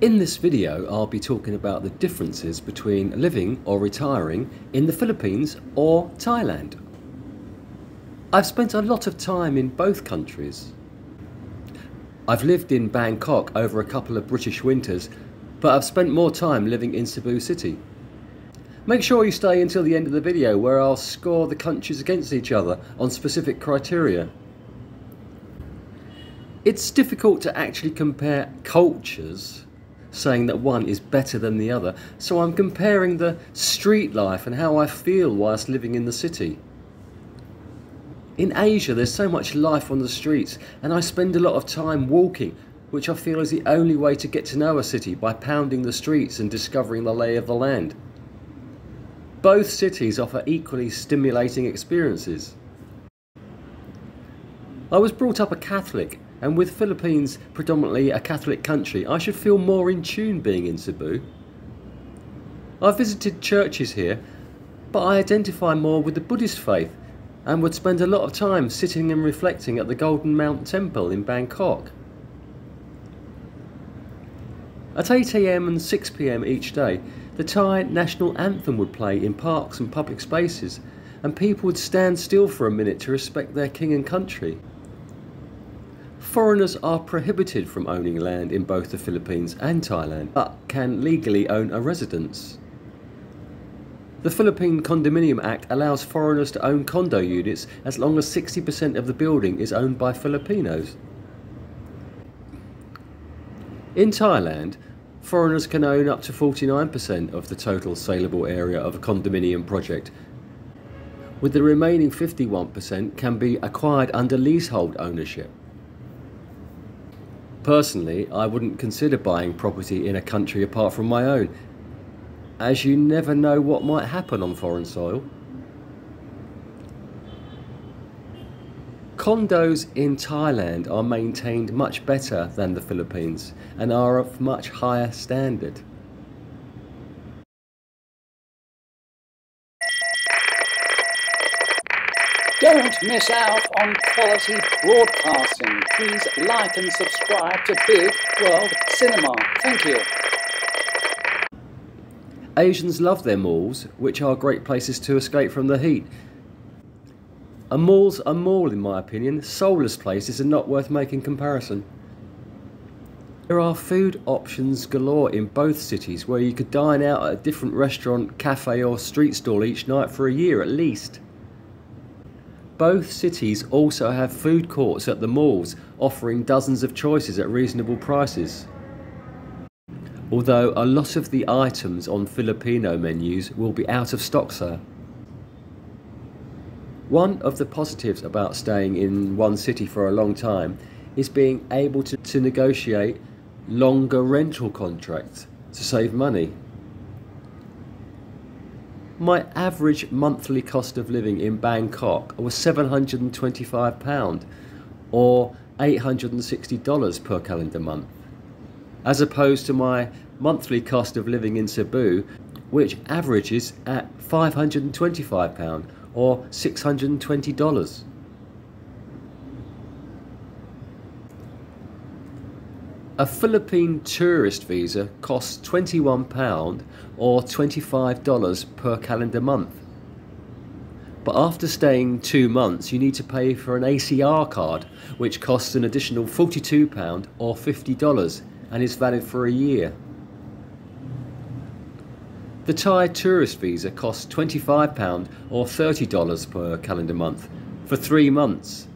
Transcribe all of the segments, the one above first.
In this video, I'll be talking about the differences between living or retiring in the Philippines or Thailand. I've spent a lot of time in both countries. I've lived in Bangkok over a couple of British winters, but I've spent more time living in Cebu City. Make sure you stay until the end of the video where I'll score the countries against each other on specific criteria. It's difficult to actually compare cultures, saying that one is better than the other, so I'm comparing the street life and how I feel whilst living in the city. In Asia, there's so much life on the streets, and I spend a lot of time walking, which I feel is the only way to get to know a city by pounding the streets and discovering the lay of the land. Both cities offer equally stimulating experiences. I was brought up a Catholic and with Philippines predominantly a Catholic country, I should feel more in tune being in Cebu. I've visited churches here, but I identify more with the Buddhist faith and would spend a lot of time sitting and reflecting at the Golden Mount Temple in Bangkok. At 8am and 6pm each day, the Thai national anthem would play in parks and public spaces, and people would stand still for a minute to respect their king and country. Foreigners are prohibited from owning land in both the Philippines and Thailand, but can legally own a residence. The Philippine Condominium Act allows foreigners to own condo units as long as 60% of the building is owned by Filipinos. In Thailand, foreigners can own up to 49% of the total saleable area of a condominium project, with the remaining 51% can be acquired under leasehold ownership. Personally, I wouldn't consider buying property in a country apart from my own, as you never know what might happen on foreign soil. Condos in Thailand are maintained much better than the Philippines and are of much higher standard. Don't miss out on quality broadcasting. Please like and subscribe to Bigg World Cinema. Thank you. Asians love their malls, which are great places to escape from the heat. A mall's a mall, in my opinion. Soulless places are not worth making comparison. There are food options galore in both cities where you could dine out at a different restaurant, cafe, or street stall each night for a year at least. Both cities also have food courts at the malls offering dozens of choices at reasonable prices. Although a lot of the items on Filipino menus will be out of stock, sir. One of the positives about staying in one city for a long time is being able to, to negotiate longer rental contracts to save money. My average monthly cost of living in Bangkok was £725 or $860 per calendar month, as opposed to my monthly cost of living in Cebu, which averages at £525 or $620. A Philippine tourist visa costs £21 or $25 per calendar month. But after staying two months, you need to pay for an ACR card, which costs an additional £42 or $50 and is valid for a year. The Thai tourist visa costs £25 or $30 per calendar month for three months.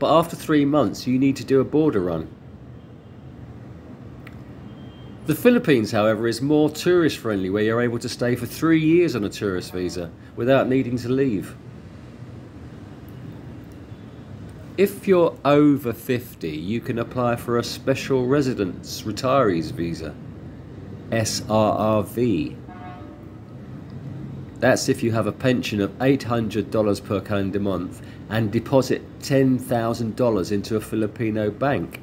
But after three months, you need to do a border run. The Philippines, however, is more tourist friendly where you're able to stay for three years on a tourist visa without needing to leave. If you're over 50, you can apply for a Special Residence Retirees Visa, SRRV. That's if you have a pension of $800 per calendar month and deposit $10,000 into a Filipino bank.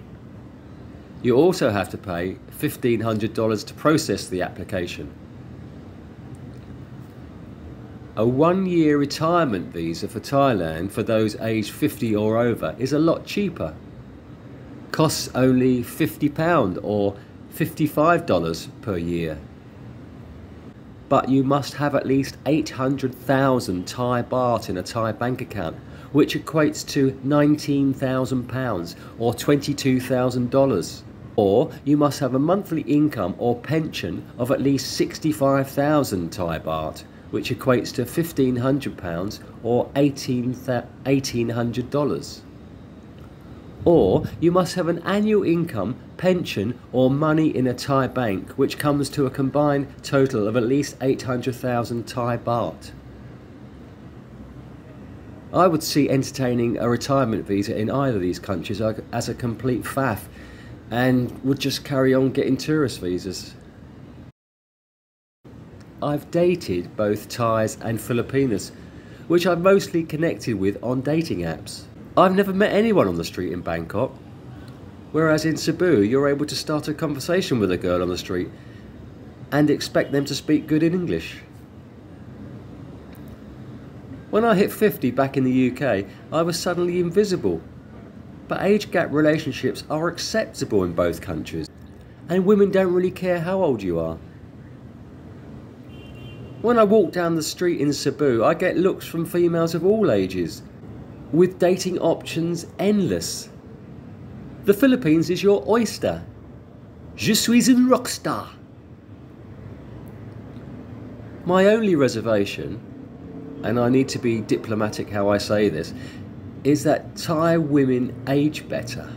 You also have to pay $1,500 to process the application. A one year retirement visa for Thailand for those aged 50 or over is a lot cheaper. Costs only £50 or $55 per year. But you must have at least 800,000 Thai baht in a Thai bank account, which equates to £19,000 or $22,000. Or you must have a monthly income or pension of at least 65,000 Thai baht, which equates to £1,500 or $1,800. Or you must have an annual income, pension, or money in a Thai bank, which comes to a combined total of at least 800,000 Thai baht. I would see entertaining a retirement visa in either of these countries uh, as a complete faff and would just carry on getting tourist visas. I've dated both Thais and Filipinas, which I've mostly connected with on dating apps. I've never met anyone on the street in Bangkok, whereas in Cebu you're able to start a conversation with a girl on the street and expect them to speak good in English. When I hit 50 back in the UK, I was suddenly invisible but age gap relationships are acceptable in both countries, and women don't really care how old you are. When I walk down the street in Cebu, I get looks from females of all ages, with dating options endless. The Philippines is your oyster. Je suis un rockstar. My only reservation, and I need to be diplomatic how I say this, is that Thai women age better.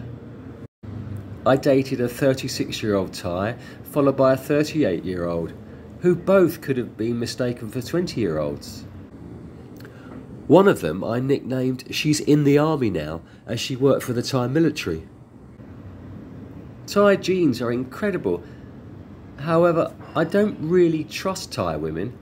I dated a 36 year old Thai followed by a 38 year old who both could have been mistaken for 20 year olds. One of them I nicknamed She's in the Army now as she worked for the Thai military. Thai genes are incredible. However, I don't really trust Thai women.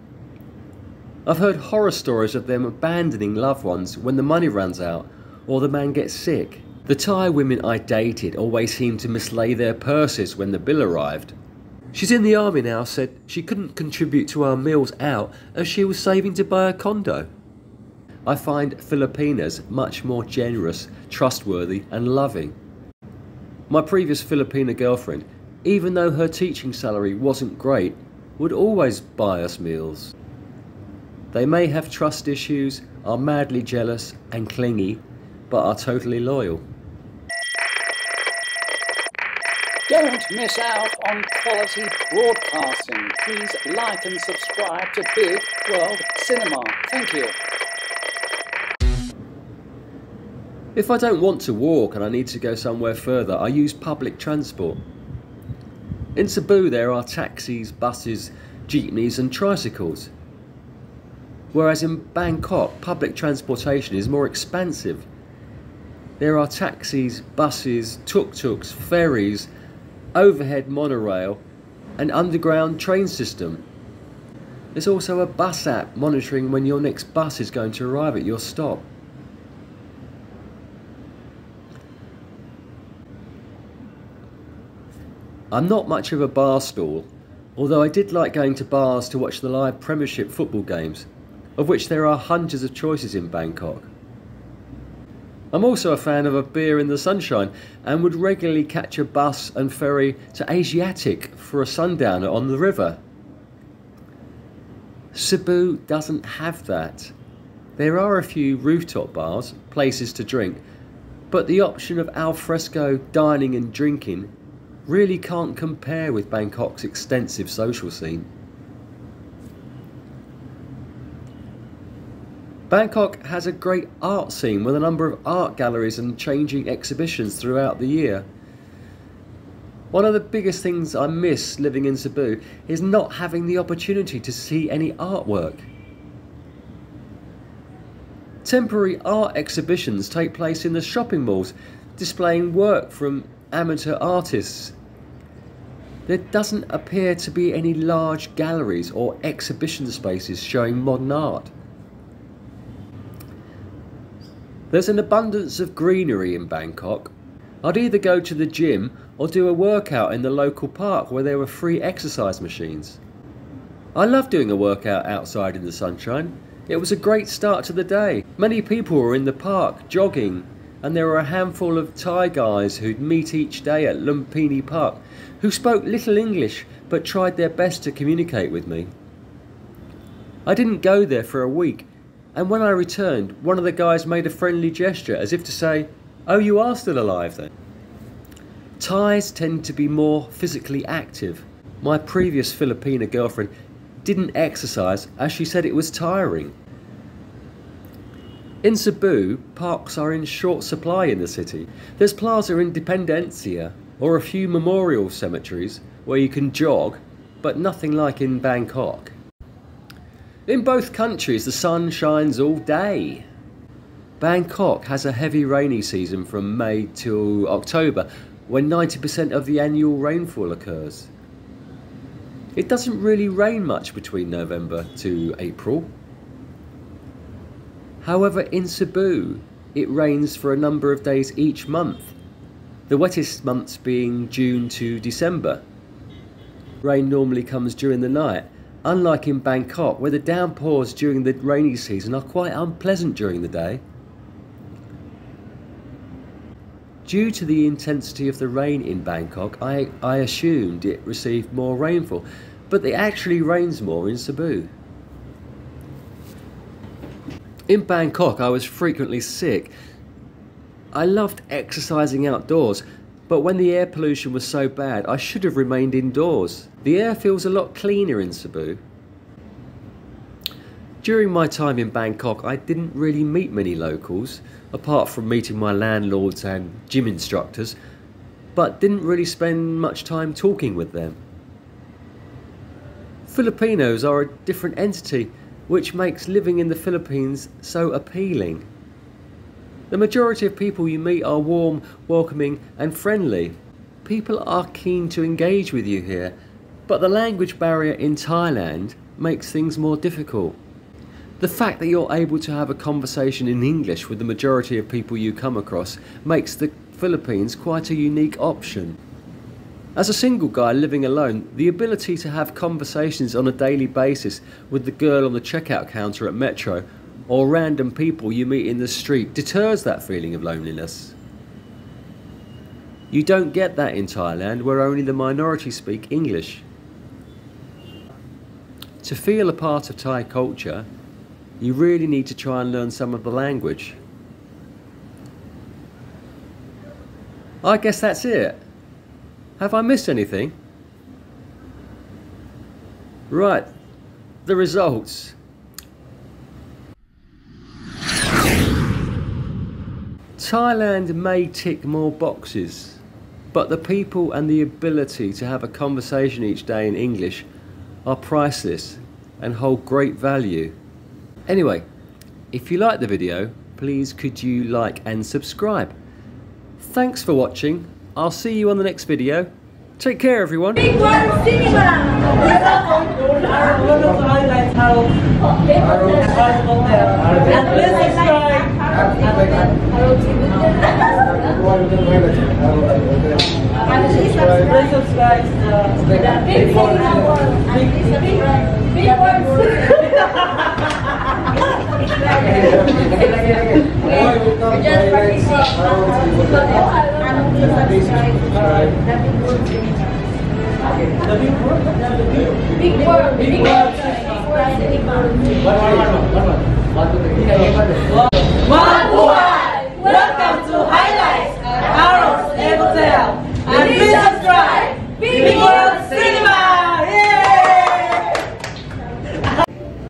I've heard horror stories of them abandoning loved ones when the money runs out or the man gets sick. The Thai women I dated always seemed to mislay their purses when the bill arrived. She's in the army now, said she couldn't contribute to our meals out as she was saving to buy a condo. I find Filipinas much more generous, trustworthy, and loving. My previous Filipina girlfriend, even though her teaching salary wasn't great, would always buy us meals. They may have trust issues, are madly jealous and clingy, but are totally loyal. Don't miss out on quality broadcasting. Please like and subscribe to Bigg World Cinema. Thank you. If I don't want to walk and I need to go somewhere further, I use public transport. In Cebu, there are taxis, buses, jeepneys, and tricycles. Whereas in Bangkok, public transportation is more expansive there are taxis, buses, tuk-tuks, ferries, overhead monorail, and underground train system. There's also a bus app monitoring when your next bus is going to arrive at your stop. I'm not much of a bar stool, although I did like going to bars to watch the live Premiership football games, of which there are hundreds of choices in Bangkok. I'm also a fan of a beer in the sunshine and would regularly catch a bus and ferry to Asiatique for a sundowner on the river. Cebu doesn't have that. There are a few rooftop bars, places to drink, but the option of alfresco dining and drinking really can't compare with Bangkok's extensive social scene. Bangkok has a great art scene with a number of art galleries and changing exhibitions throughout the year. One of the biggest things I miss living in Cebu is not having the opportunity to see any artwork. Temporary art exhibitions take place in the shopping malls, displaying work from amateur artists. There doesn't appear to be any large galleries or exhibition spaces showing modern art. There's an abundance of greenery in Bangkok. I'd either go to the gym or do a workout in the local park where there were free exercise machines. I love doing a workout outside in the sunshine. It was a great start to the day. Many people were in the park, jogging, and there were a handful of Thai guys who'd meet each day at Lumpini Park who spoke little English but tried their best to communicate with me. I didn't go there for a week, and when I returned, one of the guys made a friendly gesture as if to say, Oh, you are still alive then? Thais tend to be more physically active. My previous Filipina girlfriend didn't exercise as she said it was tiring. In Cebu, parks are in short supply in the city. There's Plaza Independencia or a few memorial cemeteries where you can jog, but nothing like in Bangkok. In both countries, the sun shines all day. Bangkok has a heavy rainy season from May to October, when 90% of the annual rainfall occurs. It doesn't really rain much between November to April. However, in Cebu, it rains for a number of days each month, the wettest months being June to December. Rain normally comes during the night, unlike in Bangkok, where the downpours during the rainy season are quite unpleasant during the day. Due to the intensity of the rain in Bangkok, I, I assumed it received more rainfall, but it actually rains more in Cebu. In Bangkok, I was frequently sick. I loved exercising outdoors, but when the air pollution was so bad, I should have remained indoors. The air feels a lot cleaner in Cebu. During my time in Bangkok, I didn't really meet many locals, apart from meeting my landlords and gym instructors, but didn't really spend much time talking with them. Filipinos are a different entity, which makes living in the Philippines so appealing. The majority of people you meet are warm, welcoming, and friendly. People are keen to engage with you here, but the language barrier in Thailand makes things more difficult. The fact that you're able to have a conversation in English with the majority of people you come across makes the Philippines quite a unique option. As a single guy living alone, the ability to have conversations on a daily basis with the girl on the checkout counter at Metro or random people you meet in the street deters that feeling of loneliness. You don't get that in Thailand where only the minority speak English. To feel a part of Thai culture, you really need to try and learn some of the language. I guess that's it. Have I missed anything? Right, the results. Thailand may tick more boxes, but the people and the ability to have a conversation each day in English are priceless and hold great value. Anyway, if you like the video, please could you like and subscribe. Thanks for watching. I'll see you on the next video. Take care, everyone. Big One Cinema! And please subscribe. Please subscribe to the Big One Big One Bigg World, Big